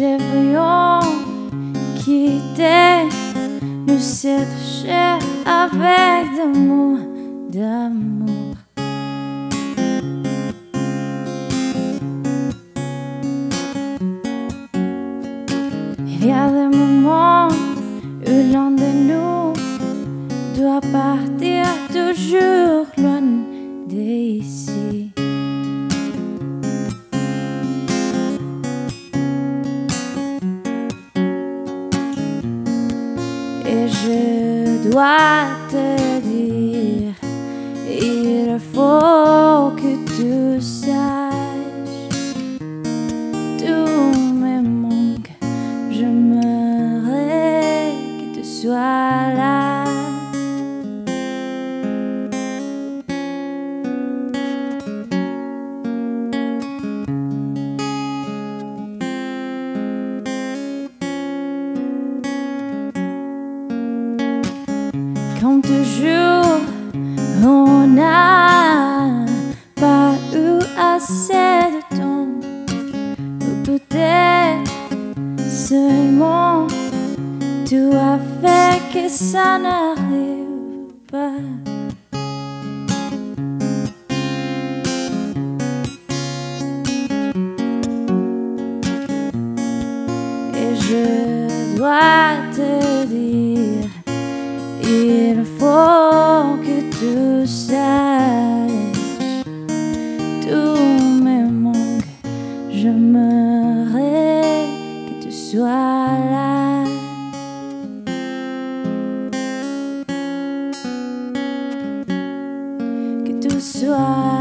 devrions quitter nous chercher avec des mots d'amour. Il y a des moments où l'un de nous doit partir toujours Et je dois te dire, il faut que tu saches tous mes manques. J'aimerais que tu sois Comme toujours, on n'a pas eu assez de temps. Ou peut-être seulement tu as fait que ça n'arrive pas. Et je dois te berjalan Que tout soit